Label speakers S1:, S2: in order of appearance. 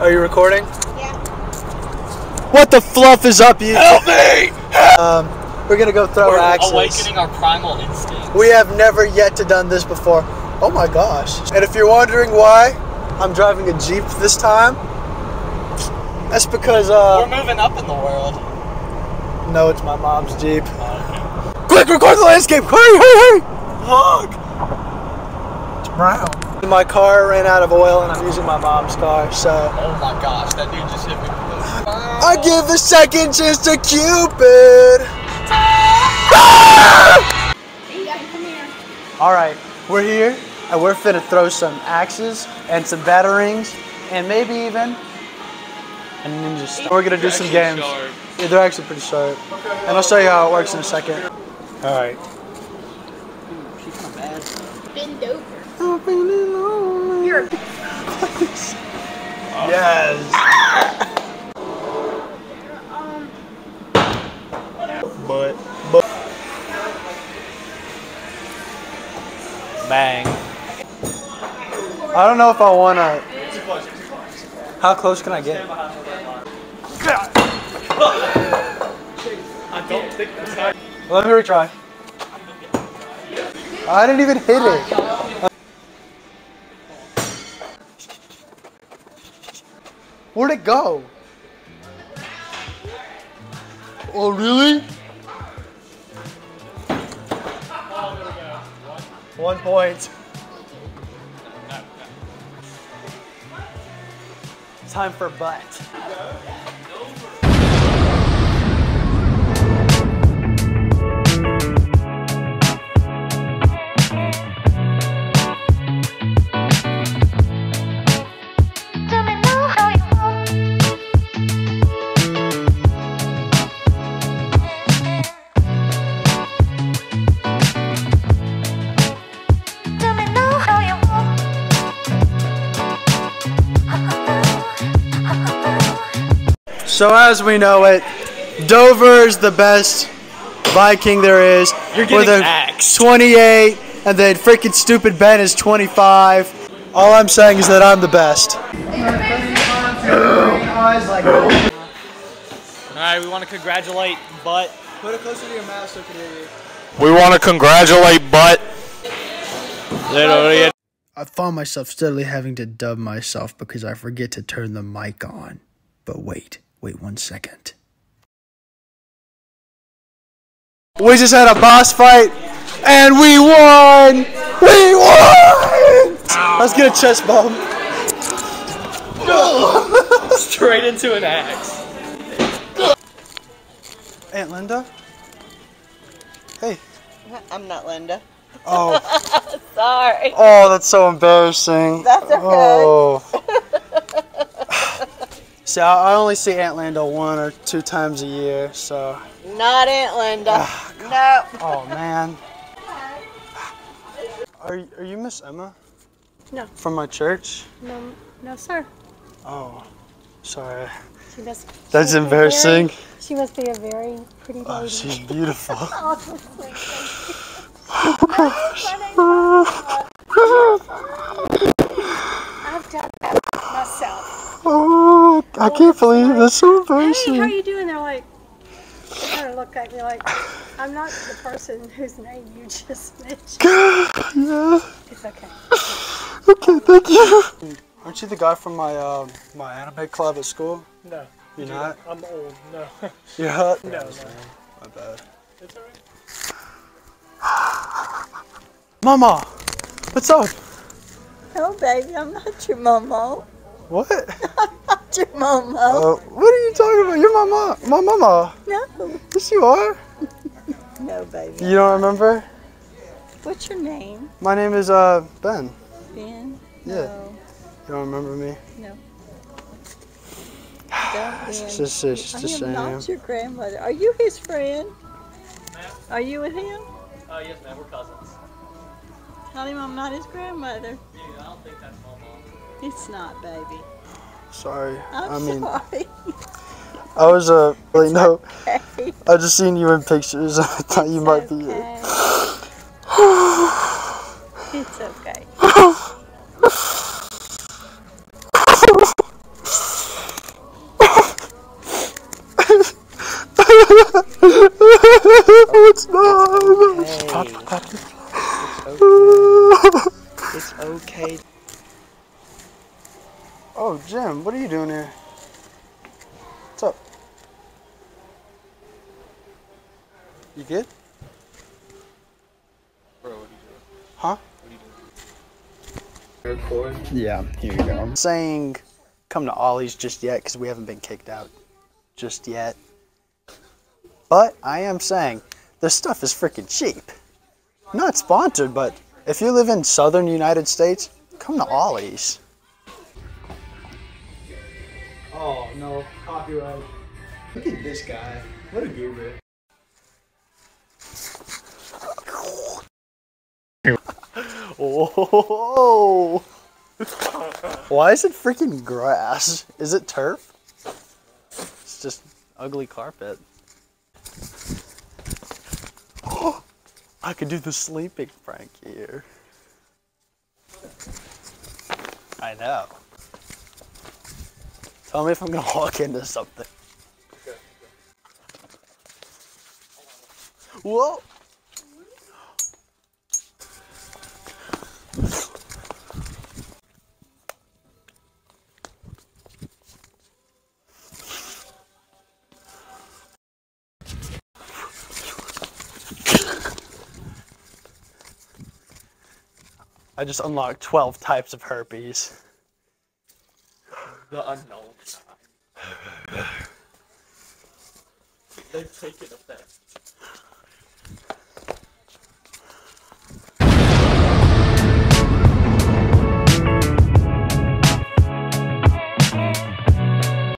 S1: Are you recording?
S2: Yeah.
S1: What the fluff is up, you?
S3: Help me!
S1: Um, we're gonna go throw
S3: We're
S1: axes.
S3: awakening our primal instincts.
S1: We have never yet to done this before. Oh my gosh. And if you're wondering why I'm driving a Jeep this time, that's because, uh, We're
S3: moving up in the world.
S1: no, it's my mom's Jeep.
S3: Oh,
S1: Quick, record the landscape! Hurry, hurry, hurry!
S3: Look!
S1: It's brown. My car ran out of oil and I'm using my mom's car, so.
S3: Oh my gosh, that dude just hit me with this.
S1: I give the second chance to Cupid!
S2: You gotta come here.
S1: Alright, we're here and we're finna throw some axes and some batarangs and maybe even a ninja star. We're gonna do some games. Yeah, they're actually pretty sharp. And I'll show you how it works in a second. Alright.
S3: She's kind of bad.
S2: Bend over. You're
S1: Yes.
S2: um
S1: But, but. Bang. I don't know if I wanna. How close can I get?
S3: I don't think that's how.
S1: Let me retry. I didn't even hit it. Where'd it go? Oh, really? One point. Time for butt. So as we know it, Dover is the best Viking there is.
S3: You're getting
S1: with a
S3: axed.
S1: 28, and then freaking stupid Ben is 25. All I'm saying is that I'm the best.
S3: Alright, we want to congratulate Butt.
S1: Put it closer to your mouth so I can hear you.
S4: We want to congratulate Butt.
S3: Literally.
S1: I found myself steadily having to dub myself because I forget to turn the mic on. But wait, wait one second. We just had a boss fight and we won! We won! Let's get a chest bump.
S3: Straight into an axe.
S1: Aunt Linda? Hey.
S5: I'm not Linda.
S1: Oh,
S5: Sorry.
S1: oh, that's so embarrassing.
S5: That's okay.
S1: Oh. See, I I only see Aunt Linda one or two times a year, so.
S5: Not Aunt Linda.
S1: Ah,
S5: no.
S1: Oh man. Are are you Miss Emma?
S6: No.
S1: From my church?
S6: No, no, sir.
S1: Oh, sorry.
S6: She must. she
S1: That's
S6: must be
S1: embarrassing.
S6: Very, she must be a very pretty lady.
S1: Oh, she's beautiful.
S6: Oh, that's sweet. Thank you. I've done that myself.
S1: oh, I can't believe that's so
S6: Hey, how
S1: embarrassing.
S6: you doing? They're like, they kind of look at me like, I'm not the person whose name you just mentioned.
S1: yeah.
S6: It's okay.
S1: Okay, thank you. Aren't you the guy from my um, my anime club at school?
S3: No.
S1: You're not.
S3: I'm old. No.
S1: You're hot.
S3: No, no.
S1: My bad.
S3: It's alright.
S1: Mama, what's up?
S5: No, baby, I'm not your mama.
S1: What?
S5: Not your mama.
S1: Uh, what are you talking about? You're my mom. My mama.
S5: No.
S1: Yes, you are.
S5: No, baby.
S1: You don't remember?
S5: What's your name?
S1: My name is uh Ben.
S5: Ben?
S1: Yeah.
S5: No.
S1: You don't remember me?
S5: No. Don't,
S1: It's
S5: Ben.
S1: just, it's
S5: I
S1: just a
S5: am
S1: shame.
S5: not your grandmother. Are you his friend? Are you with him?
S3: Oh, yes, man, we're cousins.
S5: Tell him I'm not his grandmother.
S3: Dude, I don't think that's my mom.
S5: It's not, baby.
S1: Sorry.
S5: I'm
S1: i mean,
S5: sorry.
S1: I was uh, like, it's no.
S5: Okay.
S1: I just seen you in pictures. I thought you might okay. be it.
S5: it's okay.
S1: it's not. Jim, what are you doing here? What's up? You good?
S3: Bro, what are you doing?
S1: Huh?
S3: What are you doing?
S1: Yeah, here you go. I'm saying come to Ollie's just yet because we haven't been kicked out just yet. But I am saying this stuff is freaking cheap. Not sponsored, but if you live in southern United States, come to Ollie's. Oh no, copyright. Look at this guy. What a goober. Oh! Why is it freaking grass? Is it turf? It's just ugly carpet. Oh, I could do the sleeping prank here. I know. Tell me if I'm gonna walk into something. Whoa! I just unlocked 12 types of herpes.
S3: The unknown. They've taken effect.